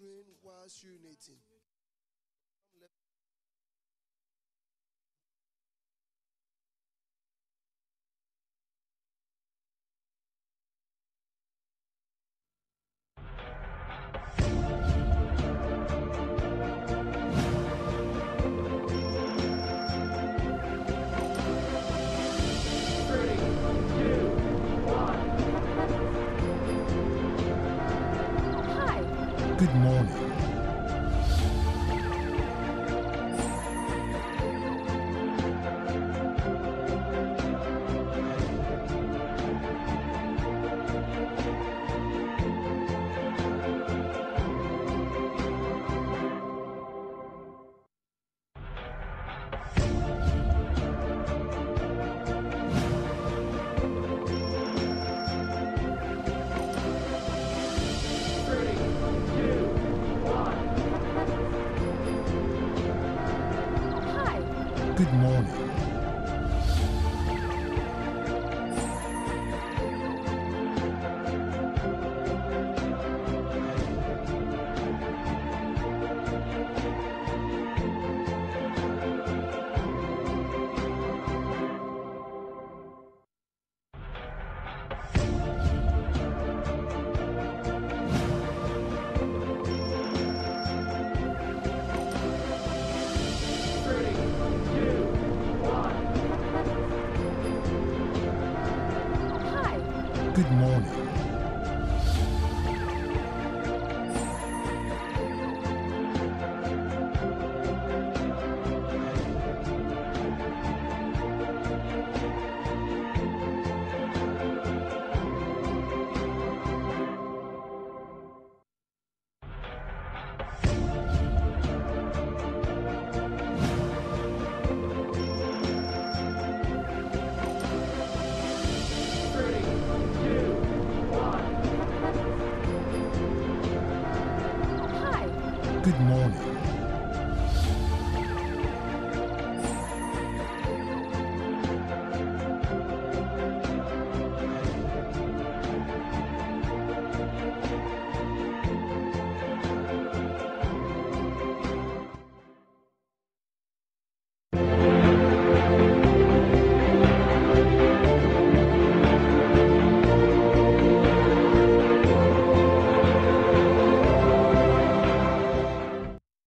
train whilst urinating. Good morning. Good morning. Good morning. Good morning.